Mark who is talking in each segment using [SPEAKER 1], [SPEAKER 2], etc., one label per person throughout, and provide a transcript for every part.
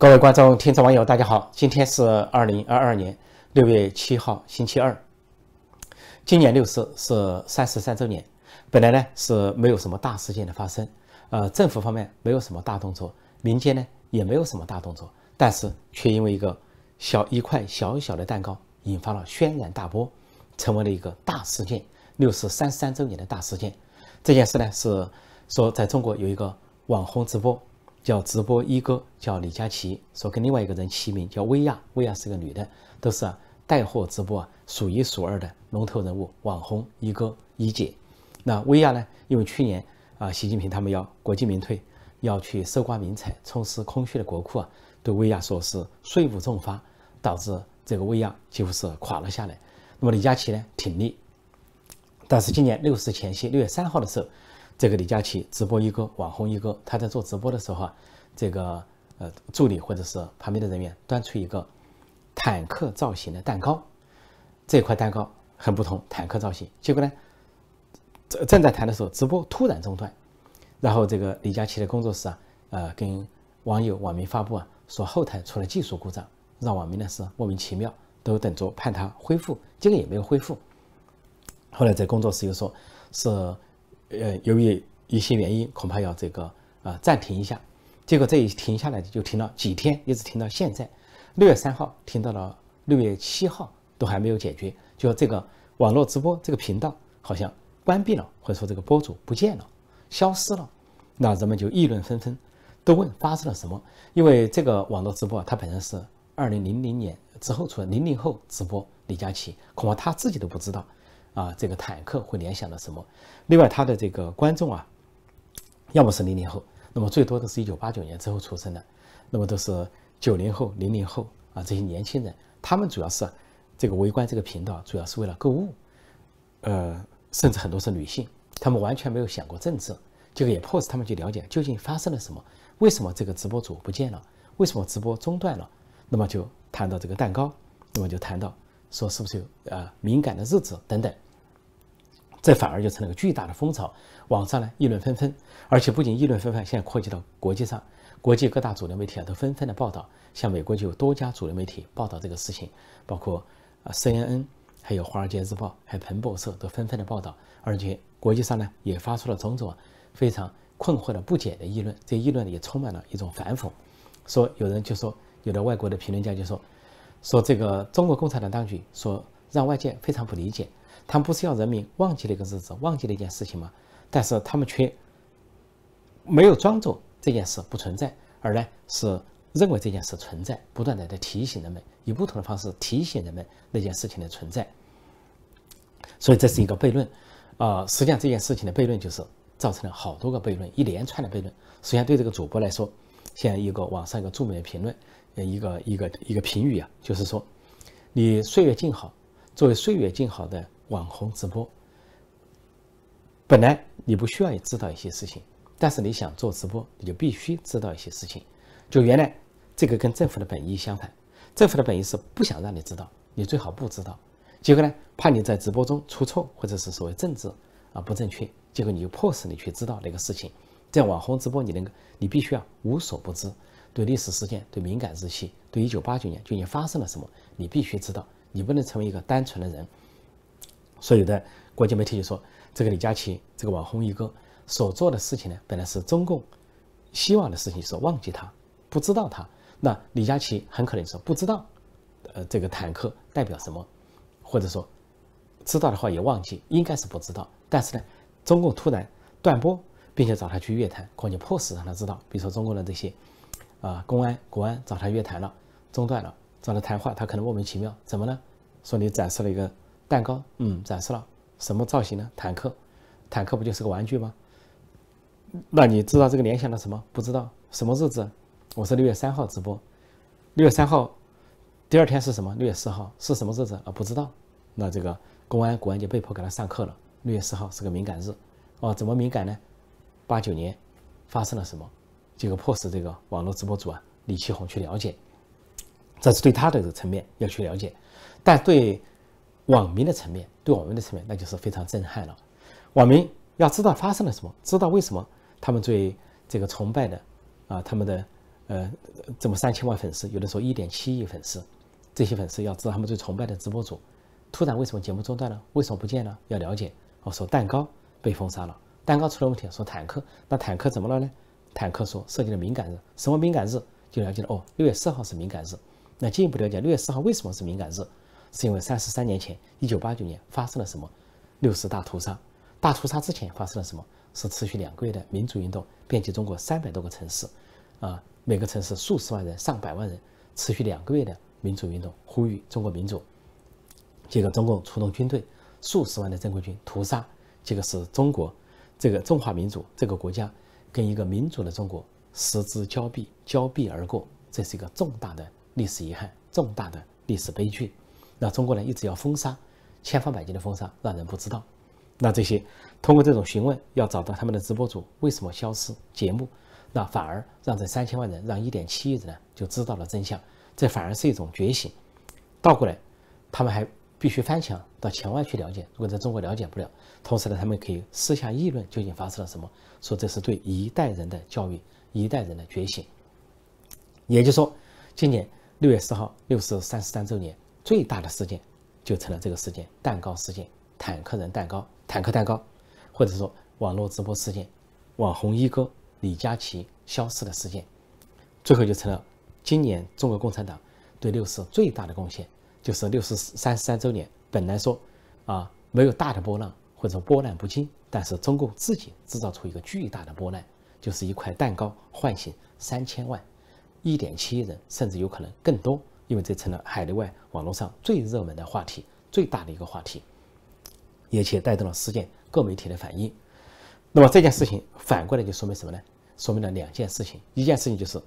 [SPEAKER 1] 各位观众、听众、网友，大家好！今天是二零二二年六月七号，星期二。今年六四是三十三周年。本来呢是没有什么大事件的发生，呃，政府方面没有什么大动作，民间呢也没有什么大动作，但是却因为一个小一块小小的蛋糕，引发了轩然大波，成为了一个大事件——六四三十三周年的大事件。这件事呢是说，在中国有一个网红直播。叫直播一哥，叫李佳琦，说跟另外一个人齐名，叫薇娅。薇娅是个女的，都是带货直播啊数一数二的龙头人物，网红一哥一姐。那薇娅呢？因为去年啊，习近平他们要国进民退，要去搜刮民财，充实空虚的国库啊，对薇娅说是税务重罚，导致这个薇娅几乎是垮了下来。那么李佳琦呢，挺立。但是今年六四前夕，六月三号的时候。这个李佳琦直播一哥网红一哥，他在做直播的时候啊，这个呃助理或者是旁边的人员端出一个坦克造型的蛋糕，这块蛋糕很不同，坦克造型。结果呢，正正在谈的时候，直播突然中断，然后这个李佳琦的工作室啊，呃跟网友网民发布啊，说后台出了技术故障，让网民呢是莫名其妙，都等着盼他恢复，结果也没有恢复。后来在工作室又说是。呃，由于一些原因，恐怕要这个啊暂停一下。结果这一停下来就停了几天，一直停到现在，六月三号停到了六月七号都还没有解决。就这个网络直播这个频道好像关闭了，或者说这个播主不见了，消失了。那人们就议论纷纷，都问发生了什么？因为这个网络直播啊，它本身是二零零零年之后出的，零零后直播李佳琦，恐怕他自己都不知道。啊，这个坦克会联想到什么？另外，他的这个观众啊，要么是零零后，那么最多的是一九八九年之后出生的，那么都是九零后、零零后啊，这些年轻人，他们主要是这个围观这个频道，主要是为了购物，呃，甚至很多是女性，他们完全没有想过政治，这个也迫使他们去了解究竟发生了什么，为什么这个直播主不见了，为什么直播中断了，那么就谈到这个蛋糕，那么就谈到说是不是有呃敏感的日子等等。这反而就成了个巨大的风潮，网上呢议论纷纷，而且不仅议论纷纷，现在扩及到国际上，国际各大主流媒体啊都纷纷的报道，像美国就有多家主流媒体报道这个事情，包括啊 CNN，还有华尔街日报，还有彭博社都纷纷的报道，而且国际上呢也发出了种种非常困惑的不解的议论，这议论也充满了一种反讽，说有人就说，有的外国的评论家就说，说这个中国共产党当局说让外界非常不理解。他们不是要人民忘记那个日子，忘记那件事情吗？但是他们却没有装作这件事不存在，而呢是认为这件事存在，不断的在提醒人们，以不同的方式提醒人们那件事情的存在。所以这是一个悖论，啊，实际上这件事情的悖论就是造成了好多个悖论，一连串的悖论。实际上对这个主播来说，现在一个网上一个著名的评论，呃，一个一个一个评语啊，就是说，你岁月静好，作为岁月静好的。网红直播，本来你不需要知道一些事情，但是你想做直播，你就必须知道一些事情。就原来这个跟政府的本意相反，政府的本意是不想让你知道，你最好不知道。结果呢，怕你在直播中出错，或者是所谓政治啊不正确，结果你就迫使你去知道那个事情。在网红直播，你能够，你必须要无所不知，对历史事件、对敏感日期、对一九八九年究竟发生了什么，你必须知道。你不能成为一个单纯的人。所有的国际媒体就说，这个李佳琦这个网红一哥所做的事情呢，本来是中共希望的事情，是忘记他，不知道他。那李佳琦很可能说不知道，呃，这个坦克代表什么，或者说知道的话也忘记，应该是不知道。但是呢，中共突然断播，并且找他去约谈，况且迫使让他知道。比如说中国的这些啊，公安、国安找他约谈了，中断了，找他谈话，他可能莫名其妙，怎么呢？说你展示了一个。蛋糕，嗯，展示了什么造型呢？坦克，坦克不就是个玩具吗？那你知道这个联想到什么？不知道什么日子？我是六月三号直播，六月三号，第二天是什么？六月四号是什么日子啊？不知道。那这个公安国安就被迫给他上课了。六月四号是个敏感日，哦，怎么敏感呢？八九年发生了什么？结果迫使这个网络直播主啊李奇红去了解，这是对他的这个层面要去了解，但对。网民的层面，对网民的层面，那就是非常震撼了。网民要知道发生了什么，知道为什么他们最这个崇拜的啊，他们的呃，这么三千万粉丝，有的时候一点七亿粉丝，这些粉丝要知道他们最崇拜的直播主，突然为什么节目中断了？为什么不见了？要了解。我说蛋糕被封杀了，蛋糕出了问题，说坦克，那坦克怎么了呢？坦克说涉及了敏感日，什么敏感日？就了解了哦，六月四号是敏感日。那进一步了解，六月四号为什么是敏感日？是因为三十三年前，一九八九年发生了什么？六四大屠杀。大屠杀之前发生了什么？是持续两个月的民主运动，遍及中国三百多个城市，啊，每个城市数十万人、上百万人，持续两个月的民主运动，呼吁中国民主。结果中共出动军队，数十万的正规军屠杀，这个是中国这个中华民族这个国家跟一个民主的中国失之交臂，交臂而过，这是一个重大的历史遗憾，重大的历史悲剧。那中国人一直要封杀，千方百计的封杀，让人不知道。那这些通过这种询问，要找到他们的直播主为什么消失节目，那反而让这三千万人，让一点七亿人呢就知道了真相。这反而是一种觉醒。倒过来，他们还必须翻墙到墙外去了解。如果在中国了解不了，同时呢，他们可以私下议论究竟发生了什么，说这是对一代人的教育，一代人的觉醒。也就是说，今年六月四号六四三十三周年。最大的事件就成了这个事件——蛋糕事件、坦克人蛋糕、坦克蛋糕，或者说网络直播事件、网红一哥李佳琦消失的事件，最后就成了今年中国共产党对六四最大的贡献，就是六四三十三周年。本来说啊没有大的波浪或者波澜不惊，但是中共自己制造出一个巨大的波澜，就是一块蛋糕唤醒三千万、一点七亿人，甚至有可能更多。因为这成了海内外网络上最热门的话题，最大的一个话题，而且带动了世界各媒体的反应。那么这件事情反过来就说明什么呢？说明了两件事情。一件事情就是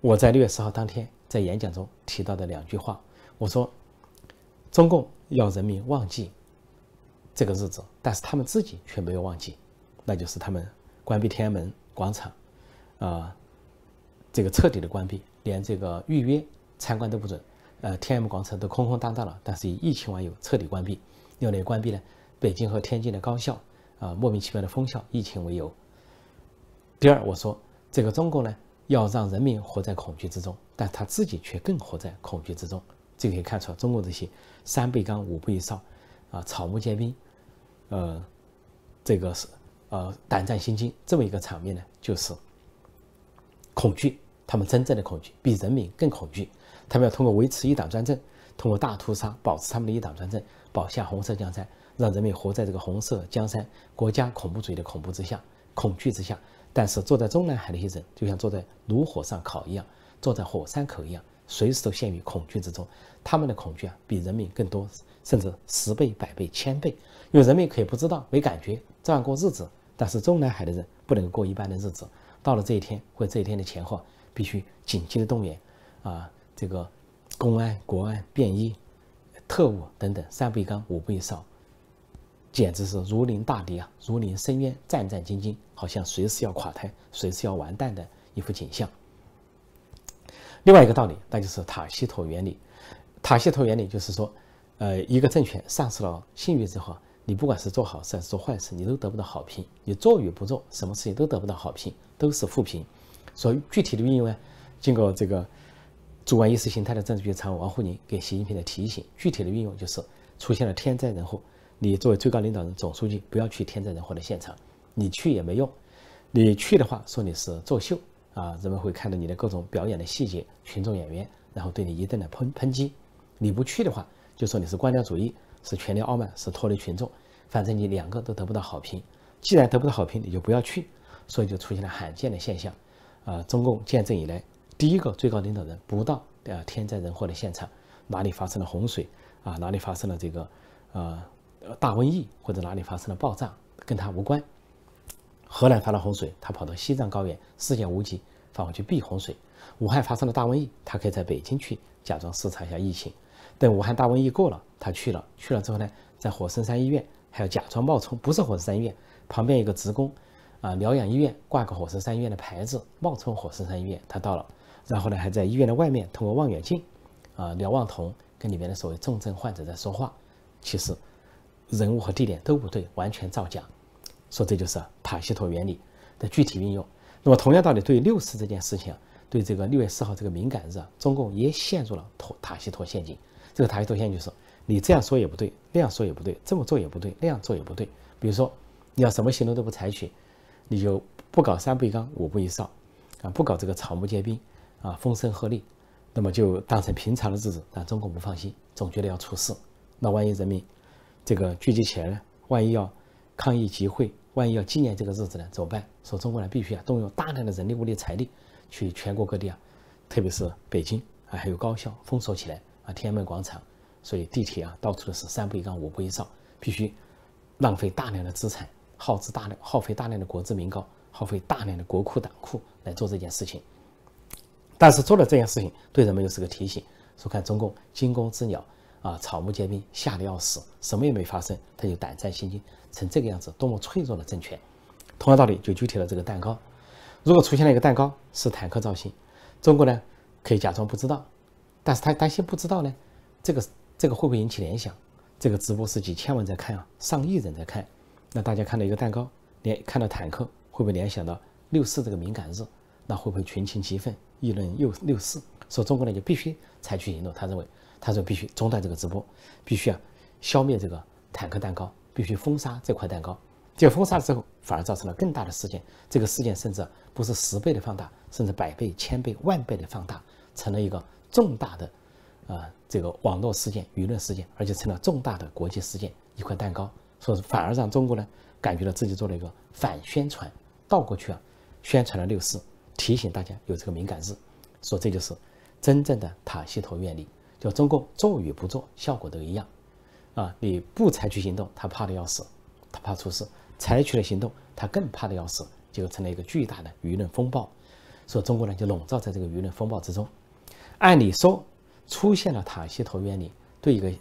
[SPEAKER 1] 我在六月十号当天在演讲中提到的两句话。我说，中共要人民忘记这个日子，但是他们自己却没有忘记，那就是他们关闭天安门广场，啊，这个彻底的关闭，连这个预约。参观都不准，呃，天安门广场都空空荡荡了。但是以疫情为由彻底关闭，用来关闭呢？北京和天津的高校啊，莫名其妙的封校，疫情为由。第二，我说这个中共呢，要让人民活在恐惧之中，但他自己却更活在恐惧之中。这可以看出来，中共这些三倍刚五步少啊，草木皆兵，呃，这个是呃胆战心惊这么一个场面呢，就是恐惧，他们真正的恐惧比人民更恐惧。他们要通过维持一党专政，通过大屠杀保持他们的一党专政，保下红色江山，让人民活在这个红色江山国家恐怖主义的恐怖之下、恐惧之下。但是坐在中南海的一些人，就像坐在炉火上烤一样，坐在火山口一样，随时都陷于恐惧之中。他们的恐惧啊，比人民更多，甚至十倍、百倍、千倍。因为人民可以不知道、没感觉，照样过日子，但是中南海的人不能过一般的日子。到了这一天或这一天的前后，必须紧急的动员啊！这个公安、国安、便衣、特务等等，三不一岗，五不一少，简直是如临大敌啊，如临深渊，战战兢兢，好像随时要垮台、随时要完蛋的一幅景象。另外一个道理，那就是塔西佗原理。塔西佗原理就是说，呃，一个政权丧失了信誉之后，你不管是做好事还是做坏事，你都得不到好评。你做与不做，什么事情都得不到好评，都是负评。所以具体的运用呢，经过这个。主管意识形态的政治局常委王沪宁给习近平的提醒，具体的运用就是出现了天灾人祸，你作为最高领导人、总书记不要去天灾人祸的现场，你去也没用。你去的话，说你是作秀啊，人们会看到你的各种表演的细节，群众演员，然后对你一顿的抨抨击。你不去的话，就说你是官僚主义，是权力傲慢，是脱离群众。反正你两个都得不到好评，既然得不到好评，你就不要去。所以就出现了罕见的现象，啊，中共建政以来。第一个最高领导人不到呃天灾人祸的现场，哪里发生了洪水啊？哪里发生了这个呃大瘟疫，或者哪里发生了爆炸，跟他无关。河南发了洪水，他跑到西藏高原视线无极，返回去避洪水。武汉发生了大瘟疫，他可以在北京去假装视察一下疫情。等武汉大瘟疫过了，他去了，去了之后呢，在火神山医院还要假装冒充不是火神山医院旁边一个职工啊疗养医院挂个火神山医院的牌子，冒充火神山医院，他到了。然后呢，还在医院的外面通过望远镜，啊，瞭望筒跟里面的所谓重症患者在说话，其实人物和地点都不对，完全造假。说这就是塔西佗原理的具体运用。那么同样道理，对六四这件事情，对这个六月四号这个敏感日啊，中共也陷入了塔塔西佗陷阱。这个塔西佗陷阱就是你这样说也不对，那样说也不对，这么做也不对，那样做也不对。比如说你要什么行动都不采取，你就不搞三不一纲五不一哨啊，不搞这个草木皆兵啊，风声鹤唳，那么就当成平常的日子，让中共不放心，总觉得要出事。那万一人民这个聚集起来呢？万一要抗议集会，万一要纪念这个日子呢？怎么办？说中国呢必须啊动用大量的人力物力财力。去全国各地啊，特别是北京啊，还有高校封锁起来啊，天安门广场，所以地铁啊，到处都是三不一岗五不一哨，必须浪费大量的资产，耗资大量，耗费大量的国资民膏，耗费大量的国库党库来做这件事情。但是做了这件事情，对人们又是个提醒，说看中共惊弓之鸟啊，草木皆兵，吓得要死，什么也没发生，他就胆战心惊，成这个样子，多么脆弱的政权。同样道理，就具体了这个蛋糕。如果出现了一个蛋糕是坦克造型，中国呢可以假装不知道，但是他担心不知道呢，这个这个会不会引起联想？这个直播是几千万在看啊，上亿人在看，那大家看到一个蛋糕，联看到坦克，会不会联想到六四这个敏感日？那会不会群情激愤，议论六六四？说中国呢就必须采取行动，他认为，他说必须中断这个直播，必须啊消灭这个坦克蛋糕，必须封杀这块蛋糕。结果封杀了之后，反而造成了更大的事件。这个事件甚至不是十倍的放大，甚至百倍、千倍、万倍的放大，成了一个重大的，啊，这个网络事件、舆论事件，而且成了重大的国际事件。一块蛋糕，说是反而让中国呢感觉到自己做了一个反宣传，倒过去啊，宣传了六四，提醒大家有这个敏感日，说这就是真正的塔西佗原理，就中共做与不做效果都一样，啊，你不采取行动，他怕的要死，他怕出事。采取了行动，他更怕的要死，就成了一个巨大的舆论风暴。说中国呢，就笼罩在这个舆论风暴之中。按理说，出现了塔西佗原理，对一个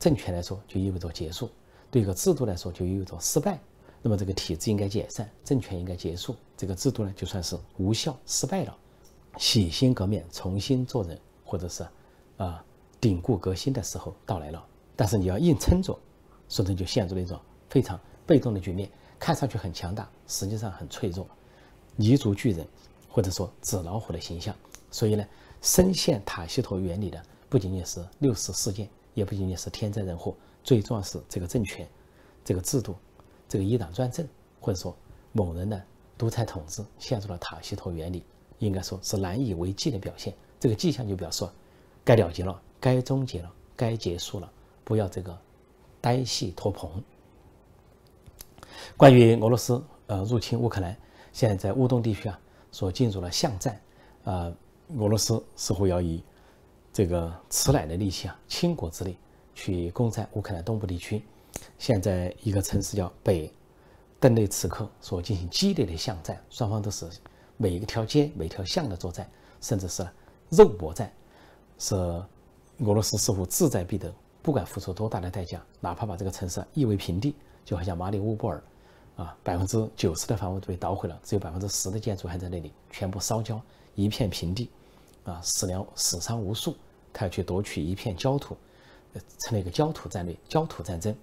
[SPEAKER 1] 政权来说就意味着结束，对一个制度来说就意味着失败。那么这个体制应该解散，政权应该结束，这个制度呢就算是无效失败了。洗心革面，重新做人，或者是啊顶固革新的时候到来了。但是你要硬撑着，说成就陷入了一种非常。被动的局面看上去很强大，实际上很脆弱，泥足巨人，或者说纸老虎的形象。所以呢，深陷塔西佗原理的不仅仅是六四事件，也不仅仅是天灾人祸，最重要是这个政权、这个制度、这个一党专政，或者说某人的独裁统治陷入了塔西佗原理，应该说是难以为继的表现。这个迹象就表示该了结了，该终结了，该结束了，不要这个呆戏拖棚。关于俄罗斯呃入侵乌克兰，现在在乌东地区啊，所进入了巷战，啊，俄罗斯似乎要以这个吃奶的力气啊，倾国之力去攻占乌克兰东部地区。现在一个城市叫北顿内茨克，所进行激烈的巷战，双方都是每一条街、每条巷的作战，甚至是肉搏战，是俄罗斯似乎志在必得，不管付出多大的代价，哪怕把这个城市夷为平地，就好像马里乌波尔。啊，百分之九十的房屋都被捣毁了，只有百分之十的建筑还在那里，全部烧焦，一片平地，啊，死了死伤无数。他要去夺取一片焦土，成了一个焦土战略、焦土战争。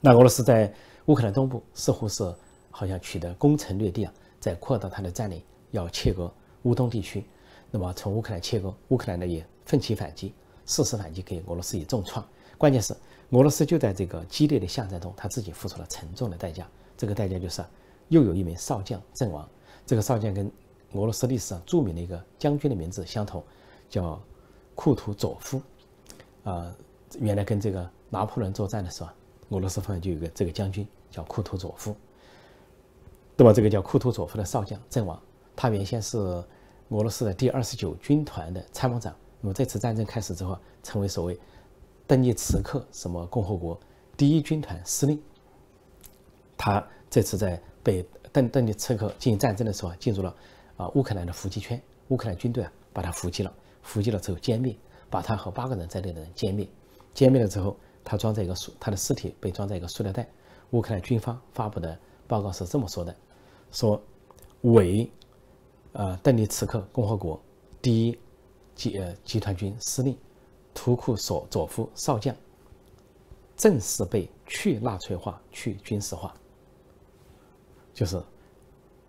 [SPEAKER 1] 那俄罗斯在乌克兰东部似乎是好像取得攻城略地啊，在扩大它的占领，要切割乌东地区。那么从乌克兰切割，乌克兰呢也奋起反击，适时反击，给俄罗斯以重创。关键是。俄罗斯就在这个激烈的巷战中，他自己付出了沉重的代价。这个代价就是，又有一名少将阵亡。这个少将跟俄罗斯历史上著名的一个将军的名字相同，叫库图佐夫。啊，原来跟这个拿破仑作战的时候，俄罗斯方面就有个这个将军叫库图佐夫。那么这个叫库图佐夫的少将阵亡，他原先是俄罗斯的第二十九军团的参谋长。那么这次战争开始之后，成为所谓。邓尼茨克什么共和国第一军团司令，他这次在被邓邓尼茨克进行战争的时候，进入了啊乌克兰的伏击圈，乌克兰军队啊把他伏击了，伏击了之后歼灭，把他和八个人在内的人歼灭，歼灭了之后，他装在一个塑，他的尸体被装在一个塑料袋。乌克兰军方发布的报告是这么说的：说为呃邓尼茨克共和国第一集呃集团军司令。图库索佐夫少将正式被去纳粹化、去军事化，就是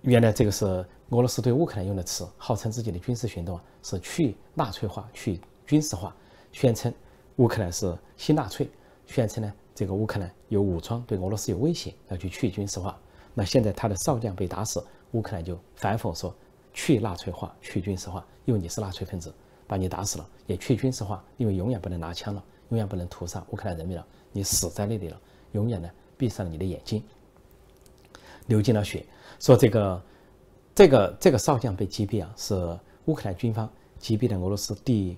[SPEAKER 1] 原来这个是俄罗斯对乌克兰用的词，号称自己的军事行动是去纳粹化、去军事化，宣称乌克兰是新纳粹，宣称呢这个乌克兰有武装，对俄罗斯有威胁，要去去军事化。那现在他的少将被打死，乌克兰就反讽说去纳粹化、去军事化，因为你是纳粹分子，把你打死了，也去军事化，因为永远不能拿枪了，永远不能屠杀乌克兰人民了，你死在那里了，永远呢闭上了你的眼睛，流尽了血。说这个，这个这个少将被击毙啊，是乌克兰军方击毙的俄罗斯第，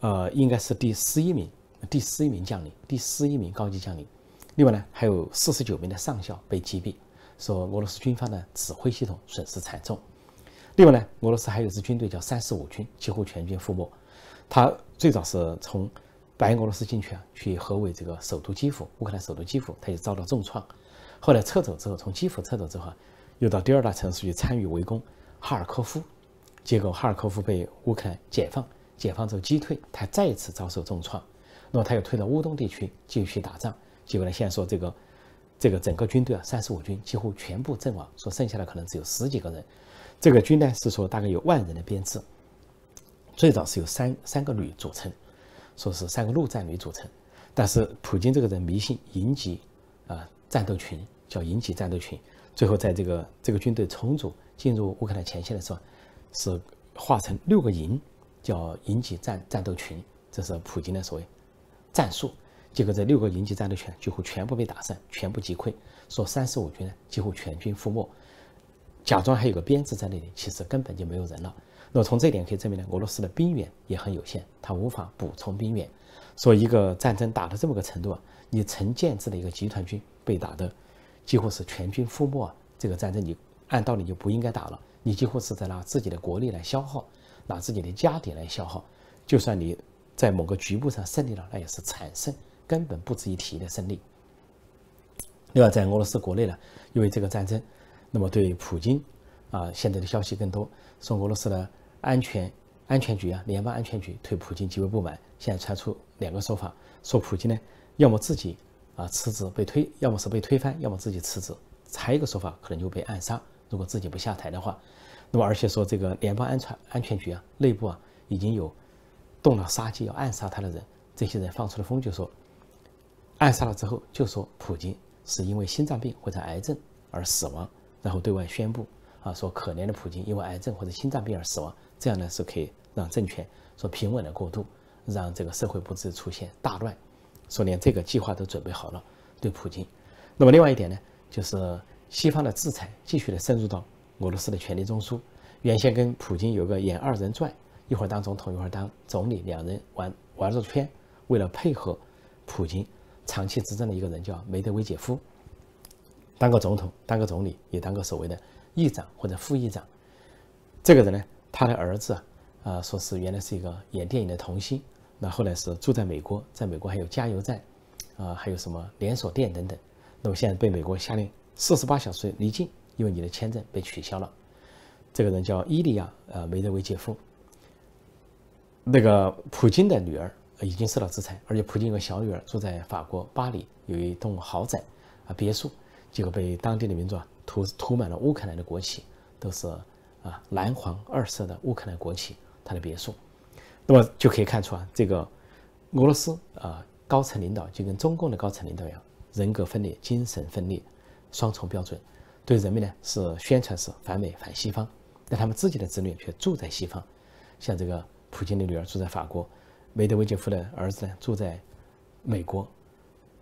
[SPEAKER 1] 呃，应该是第十一名，第十一名将领，第十一名高级将领。另外呢，还有四十九名的上校被击毙。说俄罗斯军方的指挥系统损失惨重。另外呢，俄罗斯还有支军队叫三十五军，几乎全军覆没。他最早是从白俄罗斯进去啊，去合围这个首都基辅，乌克兰首都基辅，他也遭到重创。后来撤走之后，从基辅撤走之后。又到第二大城市去参与围攻哈尔科夫，结果哈尔科夫被乌克兰解放，解放之后击退，他再一次遭受重创。那么他又退到乌东地区继续打仗，结果呢，现在说这个这个整个军队啊，三十五军几乎全部阵亡，说剩下的可能只有十几个人。这个军呢是说大概有万人的编制，最早是由三三个旅组成，说是三个陆战旅组成，但是普京这个人迷信营级啊战斗群，叫营级战斗群。最后，在这个这个军队重组进入乌克兰前线的时候，是化成六个营，叫营级战战斗群，这是普京的所谓战术。结果这六个营级战斗群几乎全部被打散，全部击溃。说三十五军呢几乎全军覆没，假装还有个编制在那里，其实根本就没有人了。那么从这点可以证明呢，俄罗斯的兵源也很有限，他无法补充兵源。说一个战争打到这么个程度啊，你成建制的一个集团军被打的。几乎是全军覆没啊！这个战争你按道理就不应该打了，你几乎是在拿自己的国力来消耗，拿自己的家底来消耗。就算你在某个局部上胜利了，那也是惨胜，根本不值一提的胜利。另外，在俄罗斯国内呢，因为这个战争，那么对普京啊，现在的消息更多，说俄罗斯的安全安全局啊，联邦安全局对普京极为不满。现在传出两个说法，说普京呢，要么自己。啊，辞职被推，要么是被推翻，要么自己辞职。还有一个说法，可能就被暗杀。如果自己不下台的话，那么而且说这个联邦安全安全局啊，内部啊已经有动了杀机要暗杀他的人。这些人放出了风，就说暗杀了之后，就说普京是因为心脏病或者癌症而死亡，然后对外宣布啊，说可怜的普京因为癌症或者心脏病而死亡。这样呢是可以让政权说平稳的过渡，让这个社会不致出现大乱。说连这个计划都准备好了，对普京。那么另外一点呢，就是西方的制裁继续的深入到俄罗斯的权力中枢。原先跟普京有个演二人转，一会儿当总统，一会儿当总理，两人玩玩着圈。为了配合普京长期执政的一个人叫梅德韦杰夫，当个总统，当个总理，也当个所谓的议长或者副议长。这个人呢，他的儿子啊，啊，说是原来是一个演电影的童星。那后来是住在美国，在美国还有加油站，啊，还有什么连锁店等等。那么现在被美国下令四十八小时离境，因为你的签证被取消了。这个人叫伊利亚，呃，梅德韦杰夫。那个普京的女儿已经受到制裁，而且普京有个小女儿住在法国巴黎，有一栋豪宅啊别墅，结果被当地的民众啊涂涂满了乌克兰的国旗，都是啊蓝黄二色的乌克兰国旗，他的别墅。那么就可以看出啊，这个俄罗斯啊高层领导就跟中共的高层领导一样，人格分裂、精神分裂，双重标准，对人民呢是宣传是反美反西方，但他们自己的子女却住在西方，像这个普京的女儿住在法国，梅德韦杰夫的儿子呢住在美国，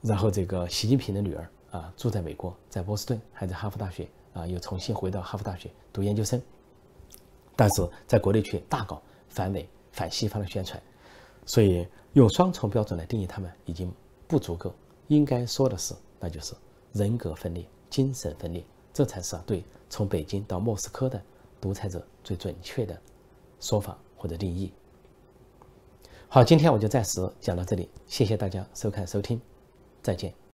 [SPEAKER 1] 然后这个习近平的女儿啊住在美国，在波士顿，还在哈佛大学啊又重新回到哈佛大学读研究生，但是在国内却大搞反美。反西方的宣传，所以用双重标准来定义他们已经不足够。应该说的是，那就是人格分裂、精神分裂，这才是对从北京到莫斯科的独裁者最准确的说法或者定义。好，今天我就暂时讲到这里，谢谢大家收看收听，再见。